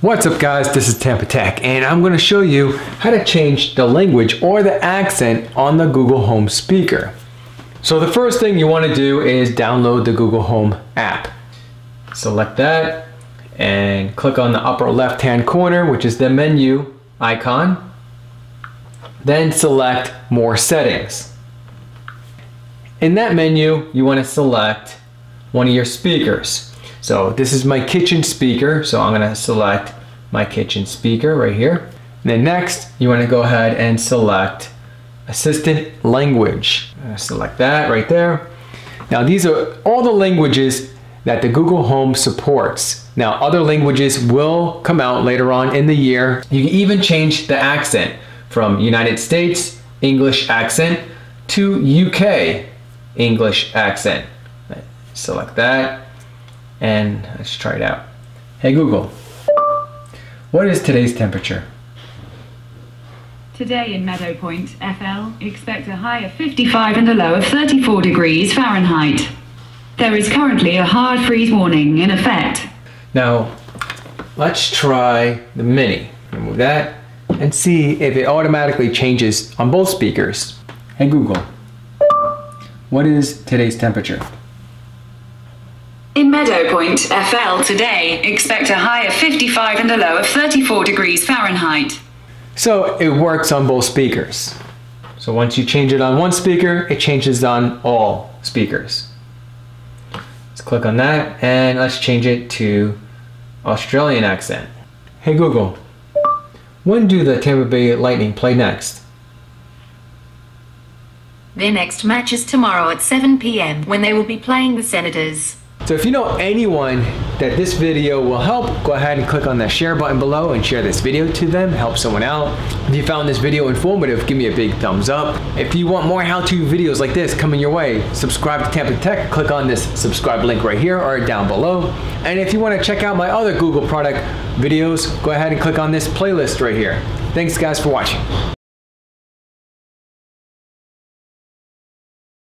What's up guys, this is Tampatec and I'm going to show you how to change the language or the accent on the Google Home speaker. So the first thing you want to do is download the Google Home app. Select that and click on the upper left hand corner which is the menu icon. Then select more settings. In that menu you want to select one of your speakers. So this is my kitchen speaker, so I'm gonna select my kitchen speaker right here. And then next, you wanna go ahead and select assistant language. Uh, select that right there. Now these are all the languages that the Google Home supports. Now other languages will come out later on in the year. You can even change the accent from United States English accent to UK English accent. Select that and let's try it out. Hey Google, what is today's temperature? Today in Meadow Pointe, FL, expect a high of 55 and a low of 34 degrees Fahrenheit. There is currently a hard freeze warning in effect. Now, let's try the Mini. Remove that and see if it automatically changes on both speakers. Hey Google, what is today's temperature? In Meadow Pointe, FL today, expect a high of 55 and a low of 34 degrees Fahrenheit. So it works on both speakers. So once you change it on one speaker, it changes on all speakers. Let's click on that and let's change it to Australian accent. Hey Google, when do the Tampa Bay Lightning play next? Their next match is tomorrow at 7 p.m. when they will be playing the Senators. So if you know anyone that this video will help, go ahead and click on that share button below and share this video to them, help someone out. If you found this video informative, give me a big thumbs up. If you want more how-to videos like this coming your way, subscribe to Tampatec, click on this subscribe link right here or down below. And if you want to check out my other Google product videos, go ahead and click on this playlist right here. Thanks guys for watching.